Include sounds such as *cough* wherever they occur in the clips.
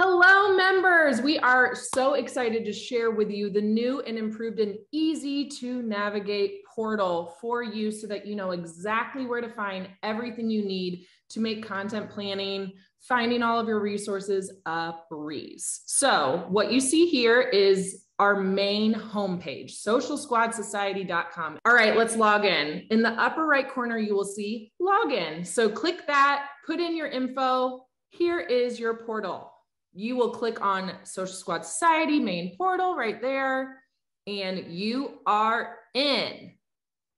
Hello, members. We are so excited to share with you the new and improved and easy to navigate portal for you so that you know exactly where to find everything you need to make content planning, finding all of your resources a breeze. So, what you see here is our main homepage, socialsquadsociety.com. All right, let's log in. In the upper right corner, you will see login. So, click that, put in your info. Here is your portal you will click on Social Squad Society main portal right there, and you are in.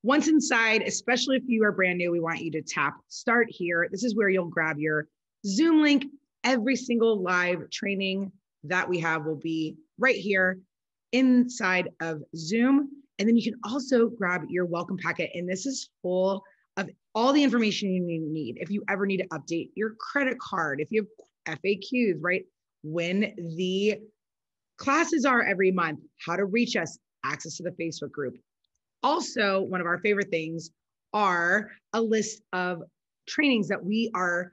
Once inside, especially if you are brand new, we want you to tap start here. This is where you'll grab your Zoom link. Every single live training that we have will be right here inside of Zoom. And then you can also grab your welcome packet. And this is full of all the information you need. If you ever need to update your credit card, if you have FAQs, right? When the classes are every month, how to reach us, access to the Facebook group. Also, one of our favorite things are a list of trainings that we are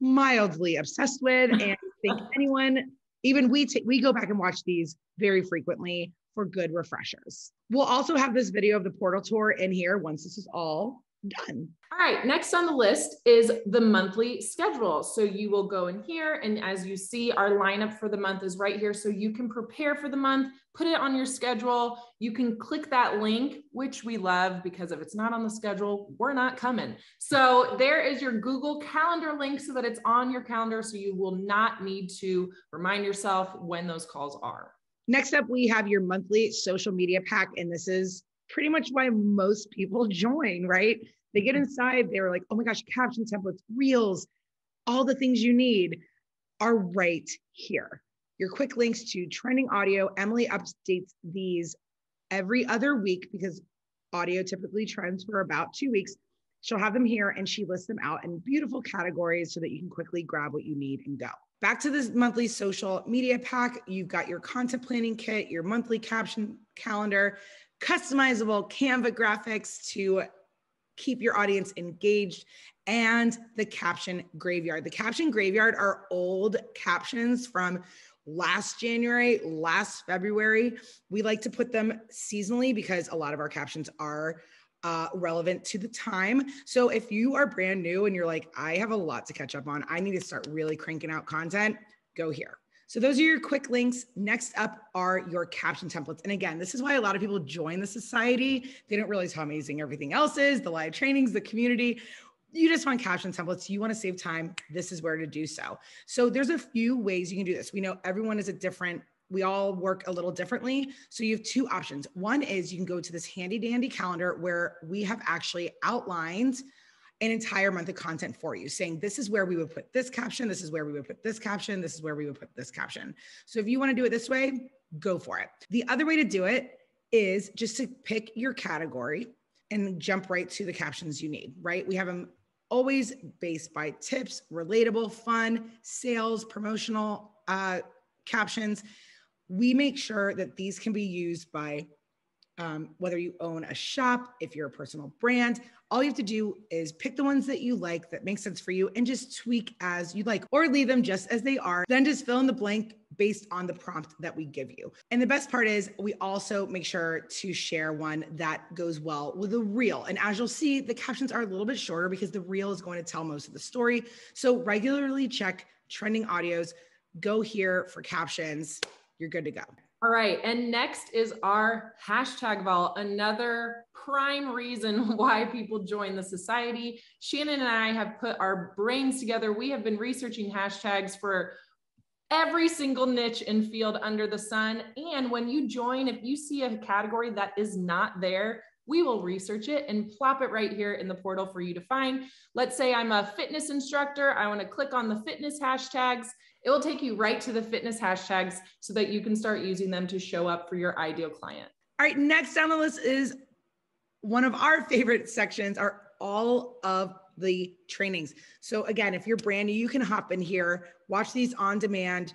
mildly obsessed with *laughs* and think anyone even we take we go back and watch these very frequently for good refreshers. We'll also have this video of the portal tour in here once this is all done. All right, next on the list is the monthly schedule. So you will go in here and as you see, our lineup for the month is right here. So you can prepare for the month, put it on your schedule. You can click that link, which we love because if it's not on the schedule, we're not coming. So there is your Google Calendar link so that it's on your calendar. So you will not need to remind yourself when those calls are. Next up, we have your monthly social media pack. And this is pretty much why most people *laughs* join, right? They get mm-hmm. inside, they're like, oh my gosh, caption templates, reels, all the things you need are right here. Your quick links to trending audio. Emily updates these every other week because audio typically trends for about two weeks. She'll have them here and she lists them out in beautiful categories so that you can quickly grab what you need and go. Back to this monthly social media pack, you've got your content planning kit, your monthly caption calendar, customizable Canva graphics to keep your audience engaged and the caption graveyard. The caption graveyard are old captions from last January, last February. We like to put them seasonally because a lot of our captions are uh, relevant to the time. So if you are brand new and you're like, I have a lot to catch up on, I need to start really cranking out content, go here. So those are your quick links. Next up are your caption templates. And again, this is why a lot of people join the society. They don't realize how amazing everything else is, the live trainings, the community. You just want caption templates. You want to save time. This is where to do so. So there's a few ways you can do this. We know everyone is a different we all work a little differently. So you have two options. One is you can go to this handy dandy calendar where we have actually outlined an entire month of content for you saying this is where we would put this caption this is where we would put this caption this is where we would put this caption. So if you want to do it this way go for it. The other way to do it is just to pick your category and jump right to the captions you need right? We have them always based by tips relatable fun sales promotional uh, captions. We make sure that these can be used by um, whether you own a shop, if you're a personal brand, all you have to do is pick the ones that you like that make sense for you and just tweak as you like or leave them just as they are. Then just fill in the blank based on the prompt that we give you. And the best part is we also make sure to share one that goes well with the reel. And as you'll see, the captions are a little bit shorter because the reel is going to tell most of the story. So regularly check trending audios, go here for captions. You're good to go. All right. And next is our hashtag vault, another prime reason *laughs* why people join the society. Shannon and I have put our brains together. We have been researching hashtags for every single niche and field under the sun. And when you join, if you see a category that is not there, we will research it and plop it right here in the portal for you to find. Let's say I'm a fitness instructor. I want to click on the fitness hashtags it will take you right to the fitness hashtags so that you can start using them to show up for your ideal client. All right, next on the list is one of our favorite sections are all of the trainings. So again, if you're brand new, you can hop in here, watch these on demand,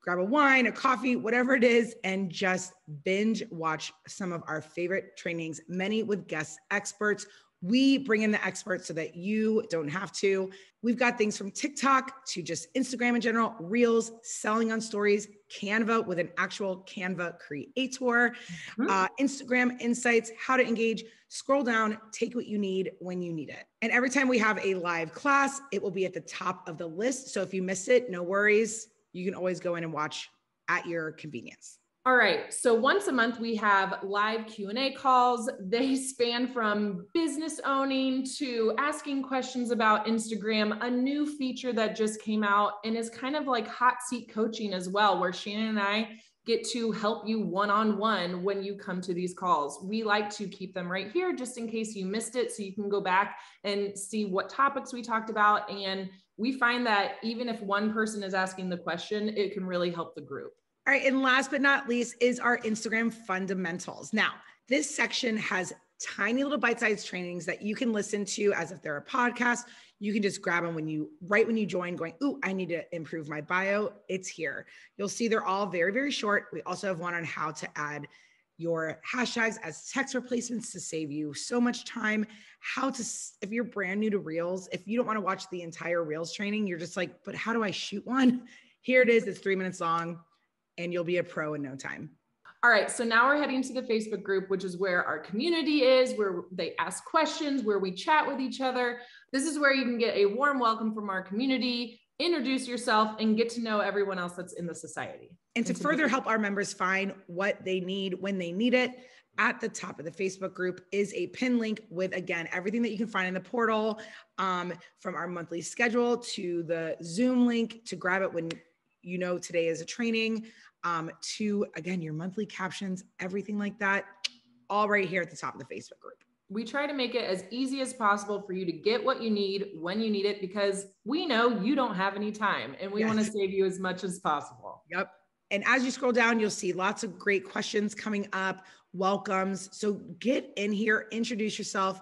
grab a wine, a coffee, whatever it is, and just binge watch some of our favorite trainings, many with guest experts We bring in the experts so that you don't have to. We've got things from TikTok to just Instagram in general, Reels, selling on stories, Canva with an actual Canva creator, mm-hmm. uh, Instagram insights, how to engage. Scroll down, take what you need when you need it. And every time we have a live class, it will be at the top of the list. So if you miss it, no worries. You can always go in and watch at your convenience. All right. So once a month we have live Q&A calls. They span from business owning to asking questions about Instagram, a new feature that just came out and is kind of like hot seat coaching as well where Shannon and I get to help you one-on-one when you come to these calls. We like to keep them right here just in case you missed it so you can go back and see what topics we talked about and we find that even if one person is asking the question, it can really help the group. All right. And last but not least is our Instagram fundamentals. Now, this section has tiny little bite-sized trainings that you can listen to as if they're a podcast. You can just grab them when you right when you join, going, "Ooh, I need to improve my bio." It's here. You'll see they're all very, very short. We also have one on how to add your hashtags as text replacements to save you so much time. How to, if you're brand new to Reels, if you don't want to watch the entire Reels training, you're just like, but how do I shoot one? Here it is. It's three minutes long and you'll be a pro in no time. All right, so now we're heading to the Facebook group, which is where our community is, where they ask questions, where we chat with each other. This is where you can get a warm welcome from our community, introduce yourself, and get to know everyone else that's in the society. And to further help our members find what they need when they need it, at the top of the Facebook group is a pin link with, again, everything that you can find in the portal um, from our monthly schedule to the Zoom link to grab it when you know today is a training um, to again your monthly captions, everything like that, all right here at the top of the Facebook group. We try to make it as easy as possible for you to get what you need when you need it because we know you don't have any time and we yes. want to save you as much as possible. Yep. And as you scroll down, you'll see lots of great questions coming up, welcomes. So get in here, introduce yourself,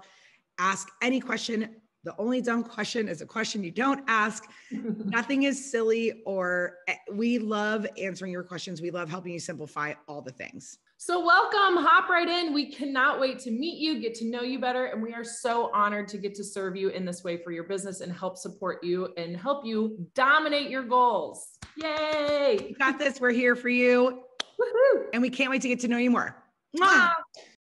ask any question, the only dumb question is a question you don't ask. *laughs* Nothing is silly, or eh, we love answering your questions. We love helping you simplify all the things. So, welcome, hop right in. We cannot wait to meet you, get to know you better. And we are so honored to get to serve you in this way for your business and help support you and help you dominate your goals. Yay! You got this. We're here for you. Woo-hoo. And we can't wait to get to know you more. Mwah.